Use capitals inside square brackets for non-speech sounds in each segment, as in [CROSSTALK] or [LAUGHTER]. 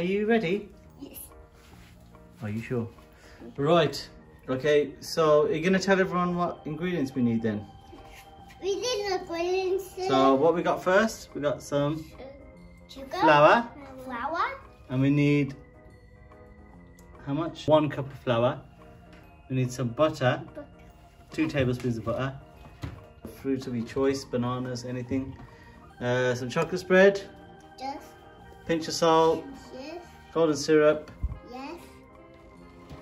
are you ready? Yes. Are you sure? Right. Okay, so you're going to tell everyone what ingredients we need then. We the green So what we got first? We got some sugar, flour flour, and we need how much? One cup of flour. We need some butter, two tablespoons of butter, fruit of your choice, bananas, anything. Uh, some chocolate spread, just pinch of salt, yes, golden syrup, yes,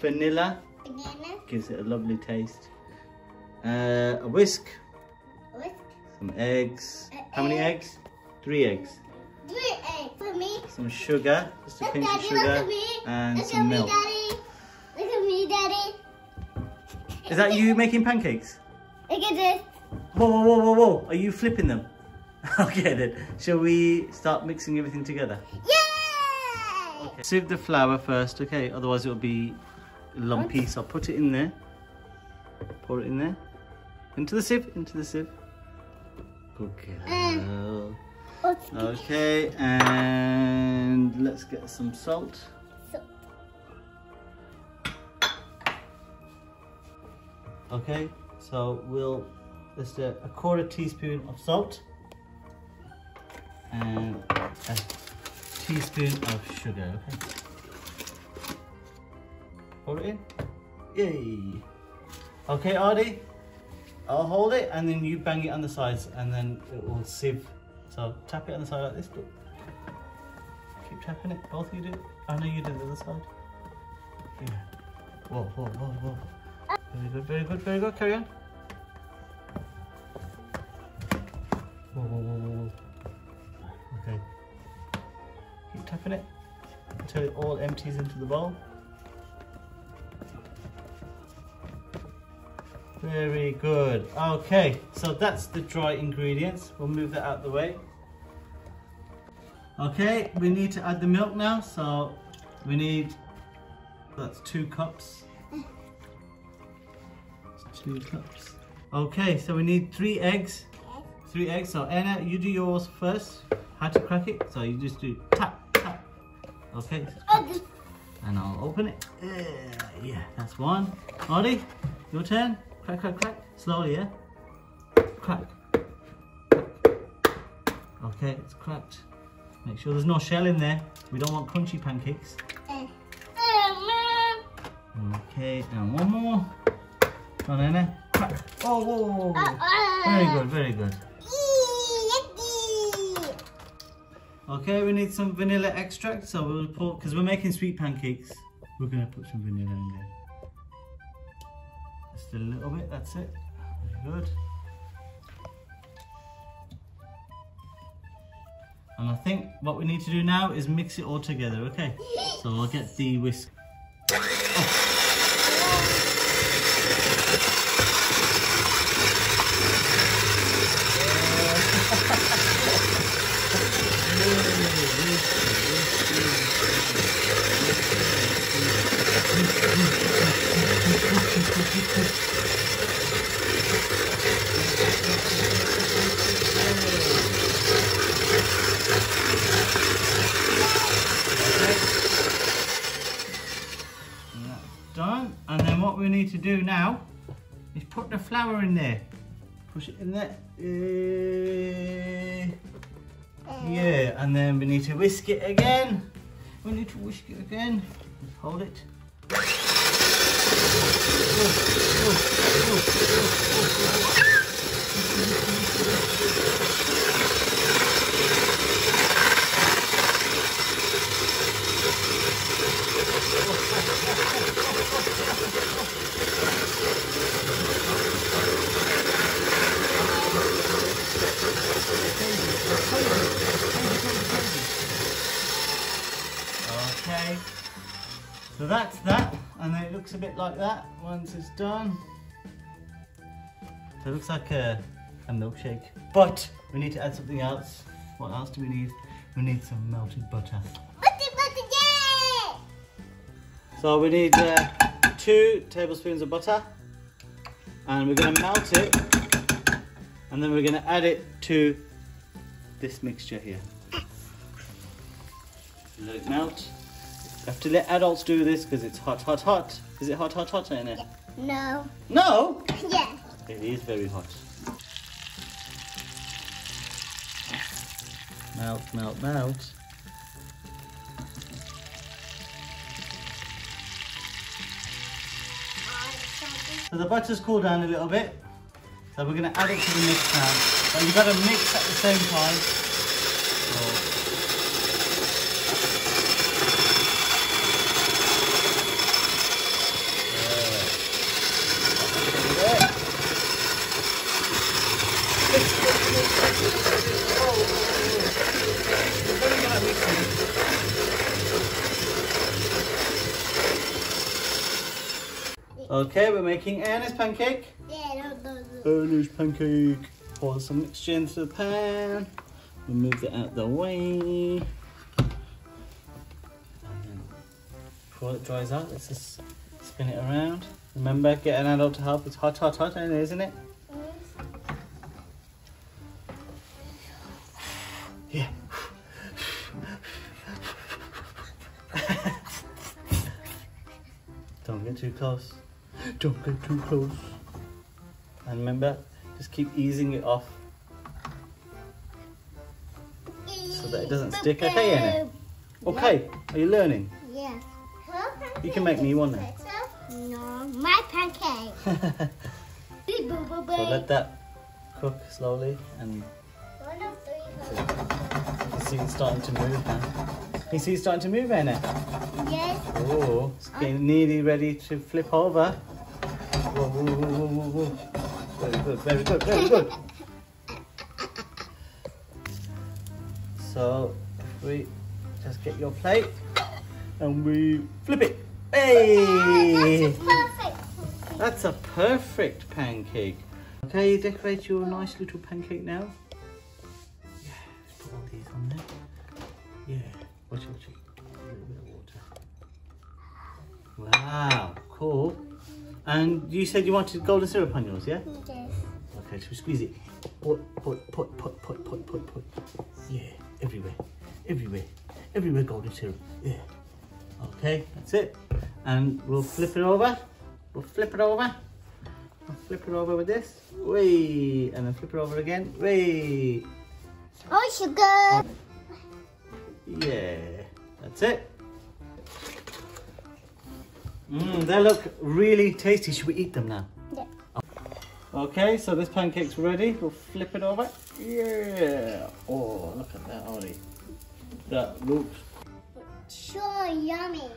vanilla, banana, gives it a lovely taste. Uh, a whisk, with some eggs. Uh, How many eggs? Three eggs. three eggs for me. Some sugar, just a Look, pinch of Daddy, look sugar, at me. and look some at me, milk. Daddy. Look at me, Daddy. Is that you making pancakes? Look at this. Whoa, whoa, whoa, whoa, whoa! Are you flipping them? [LAUGHS] okay then. Shall we start mixing everything together? Yay! Okay. Sieve the flour first, okay? Otherwise it'll be lumpy. So I'll put it in there. Pour it in there. Into the sieve. Into the sieve. Good girl. What's Okay, and let's get some salt. so, Okay, so we'll let's do a quarter teaspoon of salt and a teaspoon of sugar. Okay. Pour it in. Yay! Okay, Artie, I'll hold it and then you bang it on the sides and then it will sieve. So tap it on the side like this. Keep tapping it. Both of you do. I know you did the other side. Yeah. Whoa, whoa, whoa, whoa. Very good, very good, very good. Carry on. Whoa, whoa, whoa. Tapping it until it all empties into the bowl. Very good. Okay, so that's the dry ingredients. We'll move that out the way. Okay, we need to add the milk now. So we need, that's two cups. Two cups. Okay, so we need three eggs. Three eggs. So Aana, you do yours first. How to crack it? So you just do tap, Okay. And I'll open it. Uh, yeah, that's one. Marty, your turn. Crack, crack, crack. Slowly, yeah? Crack. Okay, it's cracked. Make sure there's no shell in there. We don't want crunchy pancakes. uh, uh. Okay, and one more. Come on, Aana. Crack. Oh, whoa, whoa. Uh, Very good, very good. Okay, we need some vanilla extract. So we'll put, because we're making sweet pancakes, we're going to put some vanilla in there. Just a little bit, that's it. Very good. And I think what we need to do now is mix it all together, okay? So I'll get the whisk. And that's done. And then what we need to do now is put the flour in there. Push it in there. Eh, Yeah, and then we need to whisk it again. We need to whisk it again. Hold it. Okay. So that's that, and then it looks a bit like that once it's done. So it looks like a, a milkshake. But we need to add something else. What else do we need? We need some melted butter. Butter, butter, yay! So we need uh, two tablespoons of butter, and we're going to melt it, and then we're going to add it to this mixture here. Let it melt. Have to let adults do this because it's hot, hot, hot. Is it hot, hot, hot, Aana? No. No! Yes. It is very hot. Melt, melt, melt. So the butter's cooled down a little bit. So we're going to add it to the mix now. But you've got to mix at the same time. Okay, we're making Aana's pancake. Yeah, no, no, no. Aana's pancake. Pour some mixture into the pan. We'll move it out the way. And then before it dries out, let's just spin it around. Remember, get an adult to help. It's hot, hot, hot, Aana, isn't it? Yeah. [LAUGHS] Don't get too close. Don't get too close. And remember, just keep easing it off so that it doesn't stick. Okay, Aana? Okay, are you learning? Yes. You can make me one now. No, my pancake. [LAUGHS] So let that cook slowly and One you see it's starting to move now. You see it's starting to move, Aana? Yes. Oh, it's getting nearly ready to flip over. Whoa, whoa, whoa. Very good, very good, very good. So, if we just get your plate and we flip it. Hey! That's. That's a perfect pancake. Okay, you decorate your nice little pancake now. Yeah, let's put all these on there. Yeah, watch it, watch it. A little bit of water. Wow, cool. And you said you wanted golden syrup on yours, yeah? Yes. Okay, so we squeeze it. Put, put, put, put, put, put, put, put. Yeah, everywhere, everywhere, everywhere golden syrup. Yeah. Okay, that's it. And we'll flip it over. We'll flip it over. We'll flip it over with this. Wait, and then flip it over again. Wait. Oh, sugar. Yeah, that's it. Mmm, they look really tasty. Should we eat them now? Yeah. Okay, so this pancake's ready. We'll flip it over. Yeah. Oh, look at that, Ollie. That looks. Sure, yummy.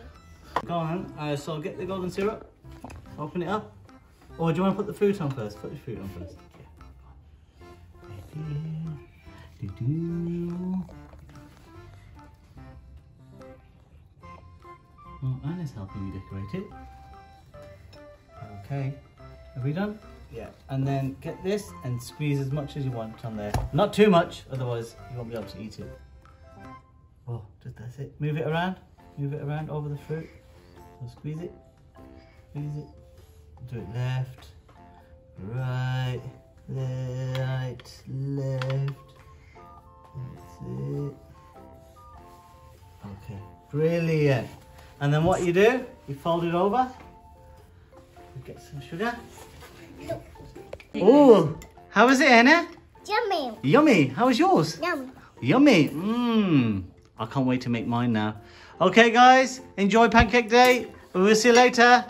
Go on. Uh, so get the golden syrup. Open it up. Or do you want to put the fruit on first? Put the fruit on first. Yeah. Well, Aana's helping you decorate it. Okay. Are we done? Yeah. And then get this and squeeze as much as you want on there. Not too much, otherwise you won't be able to eat it. Oh, just that's it. Move it around. Move it around over the fruit. So squeeze it. Squeeze it. Do it left, right, right, left. That's it. Okay, brilliant. And then what you do, you fold it over. Get some sugar. Oh, how was it, Aana? Yummy. Yummy. How was yours? Yum. Yummy. Mmm. I can't wait to make mine now. Okay, guys, enjoy Pancake Day. We'll see you later.